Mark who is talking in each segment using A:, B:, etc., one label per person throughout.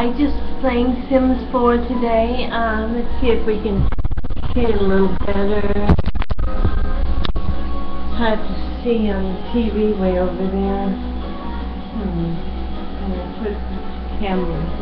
A: I just playing Sims 4 today. Um, let's see if we can see it a little better. Hard to see on the TV way over there. Hmm. I'm gonna put the camera.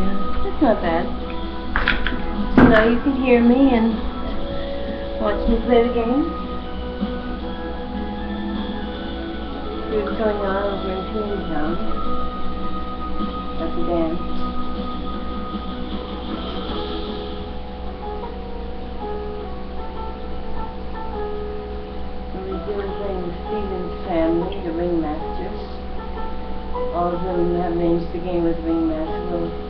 A: Radio. That's not bad. So now you can hear me and watch me play the game. See what's going on over in Teen Town. At the dance. Family, the ringmasters. All of them have names to begin with ringmaster.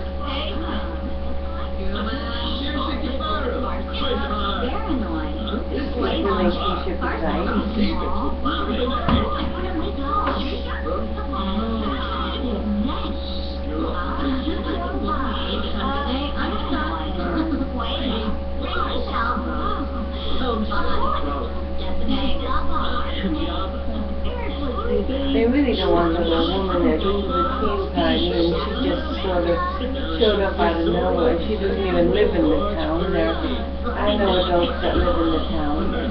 A: They really don't want a little woman that to the teen party and she just sort of showed up out of nowhere. She doesn't even live in the town. There, I know adults that live in the town.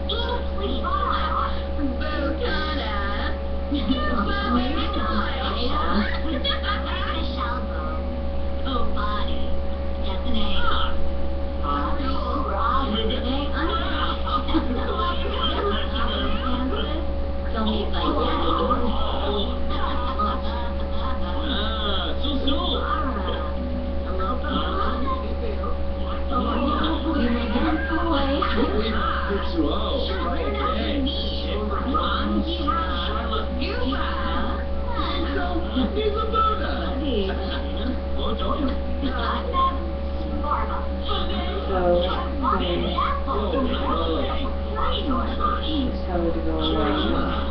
A: seem to get it.
B: Even oh, smiling.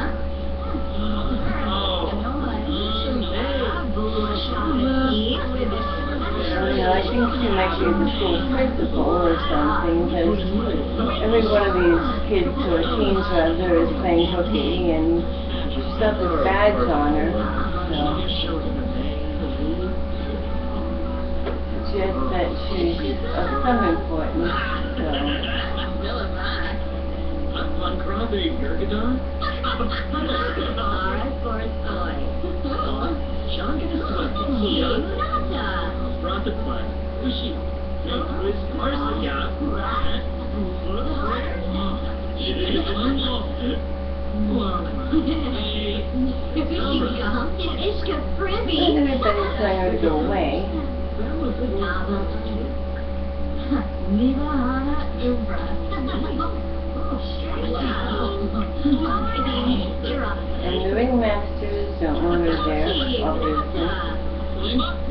A: know, I think might be the school principal or something, because every one of these kids, or teens rather, is playing hooky and stuff with bags on her, so. It's just that she's of some importance, so.
B: Fun crappie, Gergadon? Sean get a Marcy, yeah.
A: And everybody's telling her to go away. And the ringmasters don't want her there, obviously.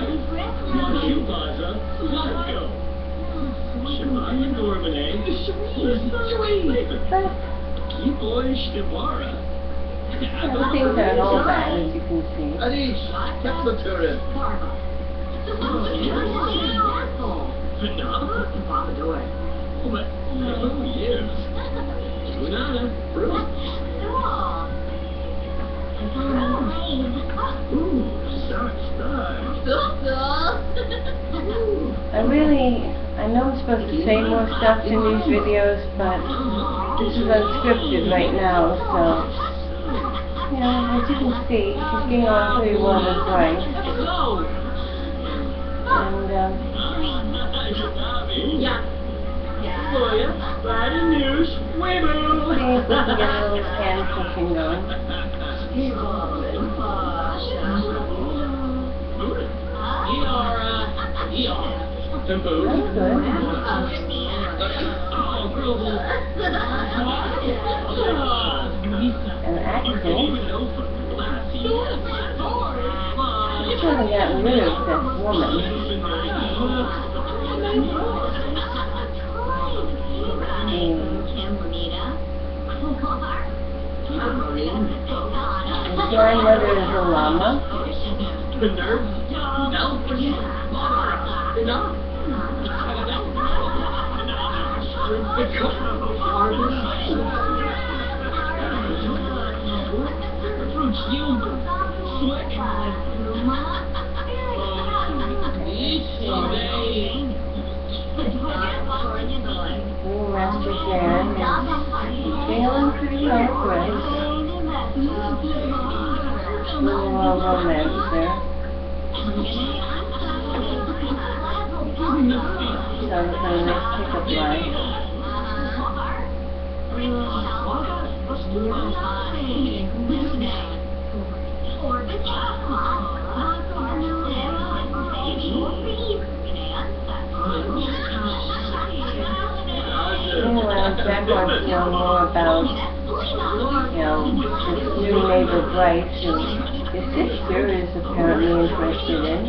B: Shubaza. Lego. Shemaya Normane.
A: But
B: Keyboy Shtibara.
A: some things aren't all bad, as you can see.
B: Adish. Kepler. Oh, years? Lunana. Bruce. Ooh, Star Star.
A: I really, I know I'm supposed to say more stuff in these videos, but this is unscripted right now, so, you know, as you can see, she's getting on pretty well with Bryce.
B: Hello.
A: And, um,
B: Yeah. Gloria, bad news. Weeboo.
A: see if we can get a little hand pushing going.
B: Tempo. Oh, Grovel.
A: And Axel,
B: She
A: hasn't gotten rid of this woman. His grandmother is a llama.
B: The nerve? No. Enough. Fruits yield. Slick.
A: Ringmaster Sharon feeling pretty well dressed. Little romance there. Sounds like a nice pickup line. Meanwhile, Wants to know more about you know, this new neighbor Bryce, who his sister is apparently interested in.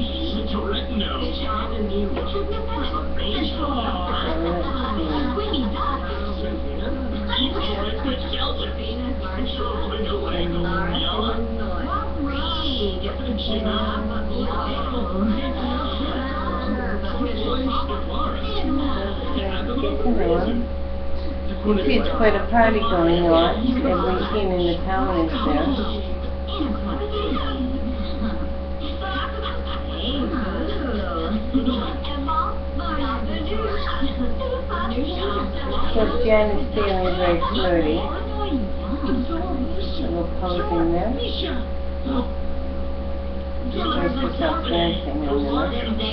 A: See, it's quite a party going on. Every king in the town is there. So Jen is feeling very flirty. A little posing there. There's herself dancing in the minute.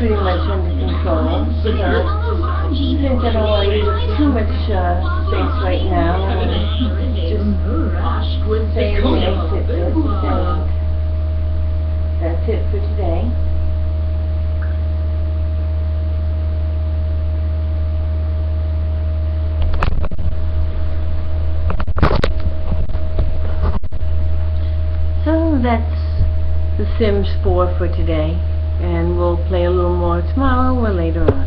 A: pretty much under control. So, since I don't want too much uh, space right now, just say we exit this and that's it for today. So that's The Sims 4 for today, and we'll play a little more tomorrow or later on.